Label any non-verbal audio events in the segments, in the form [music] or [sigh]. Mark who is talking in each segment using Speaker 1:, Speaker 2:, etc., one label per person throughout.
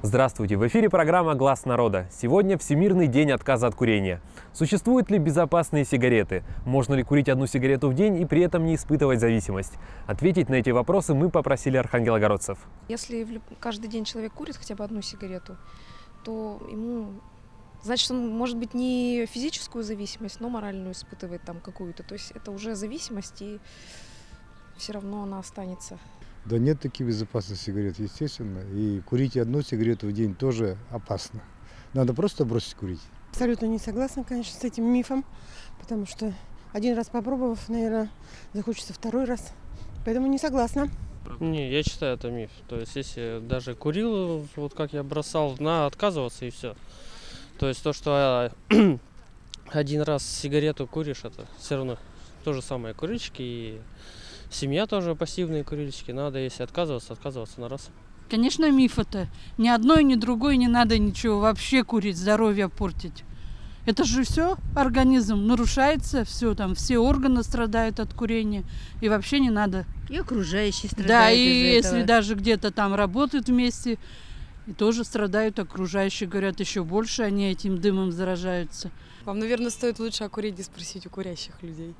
Speaker 1: Здравствуйте! В эфире программа «Глаз народа». Сегодня Всемирный день отказа от курения. Существуют ли безопасные сигареты? Можно ли курить одну сигарету в день и при этом не испытывать зависимость? Ответить на эти вопросы мы попросили архангелогородцев.
Speaker 2: Если каждый день человек курит хотя бы одну сигарету, то ему значит, он может быть не физическую зависимость, но моральную испытывает там какую-то. То есть это уже зависимость, и все равно она останется.
Speaker 3: Да нет таких безопасных сигарет, естественно. И курить одну сигарету в день тоже опасно. Надо просто бросить курить.
Speaker 4: Абсолютно не согласна, конечно, с этим мифом, потому что один раз попробовав, наверное, захочется второй раз. Поэтому не согласна.
Speaker 5: Не, я считаю, это миф. То есть, если даже курил, вот как я бросал, на отказываться и все. То есть то, что э, [clears throat] один раз сигарету куришь, это все равно то же самое курильщики и семья тоже пассивные курильщики. Надо, если отказываться, отказываться на раз.
Speaker 6: Конечно, миф это. Ни одной, ни другой не надо ничего вообще курить, здоровье портить. Это же все организм нарушается, все там, все органы страдают от курения. И вообще не надо.
Speaker 7: И окружающие страдают
Speaker 6: да, и если
Speaker 7: этого.
Speaker 6: даже где-то там работают вместе, и тоже страдают окружающие, говорят, еще больше они этим дымом заражаются.
Speaker 8: Вам, наверное, стоит лучше о курении спросить у курящих людей.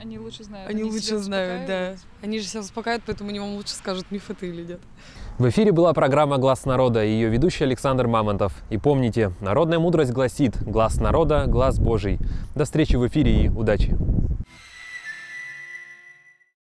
Speaker 9: Они лучше знают.
Speaker 8: Они, лучше
Speaker 9: себя
Speaker 8: знают, да. Они же себя успокаивают, поэтому они вам лучше скажут, миф это или нет.
Speaker 1: В эфире была программа «Глаз народа» и ее ведущий Александр Мамонтов. И помните, народная мудрость гласит «Глаз народа – глаз Божий». До встречи в эфире и удачи!